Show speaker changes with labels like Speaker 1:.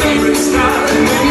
Speaker 1: favorite star